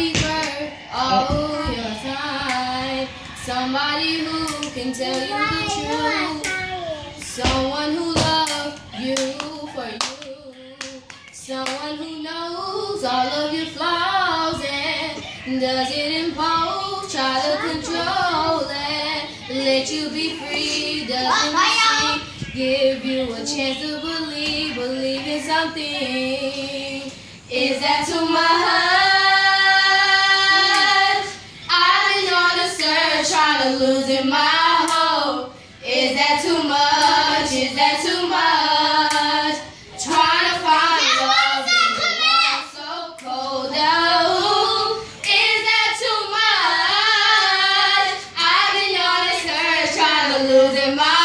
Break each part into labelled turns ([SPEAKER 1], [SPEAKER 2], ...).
[SPEAKER 1] Somebody all your time. Somebody who can tell you the
[SPEAKER 2] truth.
[SPEAKER 1] Someone who loves you for you. Someone who knows all of your flaws and doesn't impose, try to control it. Let you be free, doesn't. Give you a chance to believe, believe in something. I'm losing my hope. Is that too much? Is that too much? Trying to find love so cold. Oh, is that too much? I've been on this earth trying to lose my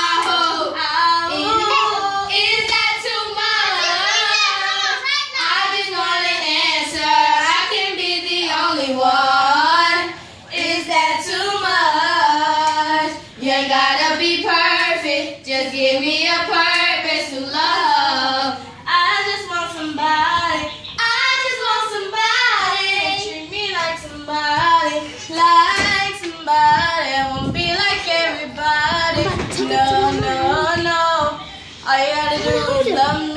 [SPEAKER 1] Give me a purpose to love.
[SPEAKER 3] I just want somebody.
[SPEAKER 1] I just want somebody. Treat
[SPEAKER 3] me like somebody.
[SPEAKER 1] Like somebody. I won't be like everybody.
[SPEAKER 2] No, no,
[SPEAKER 1] no. Gotta
[SPEAKER 2] do
[SPEAKER 1] love.